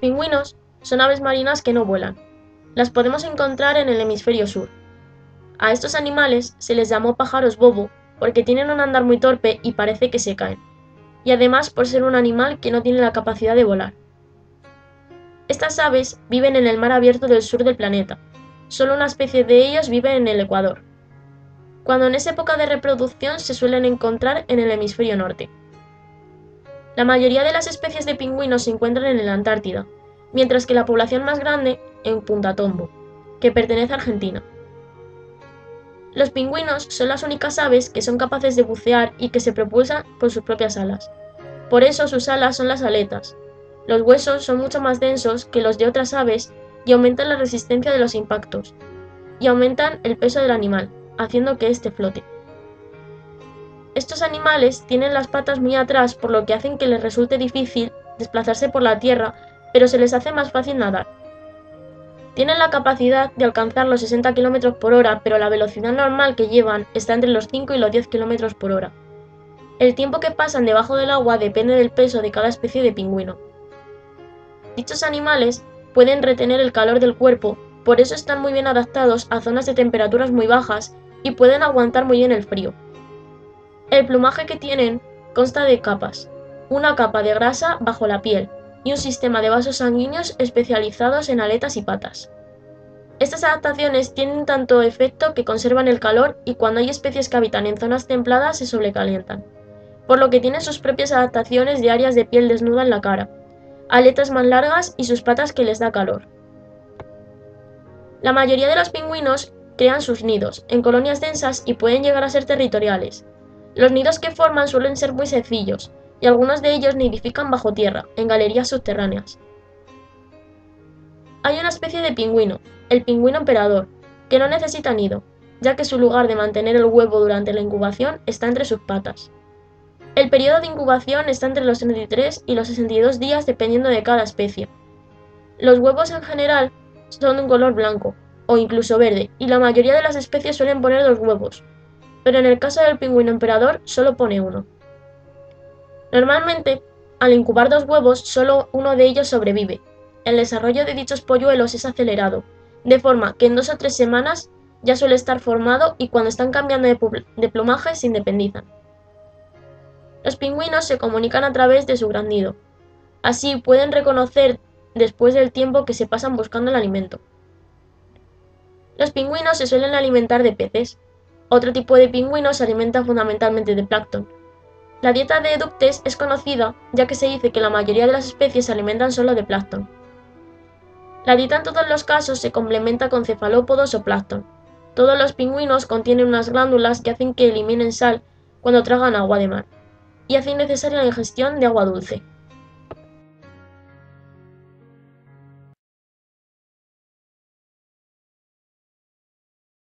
pingüinos son aves marinas que no vuelan. Las podemos encontrar en el hemisferio sur. A estos animales se les llamó pájaros bobo porque tienen un andar muy torpe y parece que se caen, y además por ser un animal que no tiene la capacidad de volar. Estas aves viven en el mar abierto del sur del planeta. Solo una especie de ellos vive en el Ecuador, cuando en esa época de reproducción se suelen encontrar en el hemisferio norte. La mayoría de las especies de pingüinos se encuentran en la Antártida, mientras que la población más grande en Punta Tombo, que pertenece a Argentina. Los pingüinos son las únicas aves que son capaces de bucear y que se propulsan por sus propias alas. Por eso sus alas son las aletas. Los huesos son mucho más densos que los de otras aves y aumentan la resistencia de los impactos, y aumentan el peso del animal, haciendo que éste flote. Estos animales tienen las patas muy atrás por lo que hacen que les resulte difícil desplazarse por la tierra, pero se les hace más fácil nadar. Tienen la capacidad de alcanzar los 60 km por hora, pero la velocidad normal que llevan está entre los 5 y los 10 km por hora. El tiempo que pasan debajo del agua depende del peso de cada especie de pingüino. Dichos animales pueden retener el calor del cuerpo, por eso están muy bien adaptados a zonas de temperaturas muy bajas y pueden aguantar muy bien el frío. El plumaje que tienen consta de capas, una capa de grasa bajo la piel y un sistema de vasos sanguíneos especializados en aletas y patas. Estas adaptaciones tienen tanto efecto que conservan el calor y cuando hay especies que habitan en zonas templadas se sobrecalientan, por lo que tienen sus propias adaptaciones de áreas de piel desnuda en la cara, aletas más largas y sus patas que les da calor. La mayoría de los pingüinos crean sus nidos en colonias densas y pueden llegar a ser territoriales. Los nidos que forman suelen ser muy sencillos, y algunos de ellos nidifican bajo tierra, en galerías subterráneas. Hay una especie de pingüino, el pingüino emperador, que no necesita nido, ya que su lugar de mantener el huevo durante la incubación está entre sus patas. El periodo de incubación está entre los 33 y los 62 días dependiendo de cada especie. Los huevos en general son de un color blanco, o incluso verde, y la mayoría de las especies suelen poner dos huevos, pero en el caso del pingüino emperador solo pone uno. Normalmente, al incubar dos huevos, solo uno de ellos sobrevive. El desarrollo de dichos polluelos es acelerado, de forma que en dos o tres semanas ya suele estar formado y cuando están cambiando de, plumaje se independizan. Los pingüinos se comunican a través de su gran nido. Así pueden reconocer después del tiempo que se pasan buscando el alimento. Los pingüinos se suelen alimentar de peces. Otro tipo de pingüinos se alimenta fundamentalmente de plancton. La dieta de Eductes es conocida ya que se dice que la mayoría de las especies se alimentan solo de plancton. La dieta en todos los casos se complementa con cefalópodos o plancton. Todos los pingüinos contienen unas glándulas que hacen que eliminen sal cuando tragan agua de mar y hacen necesaria la ingestión de agua dulce.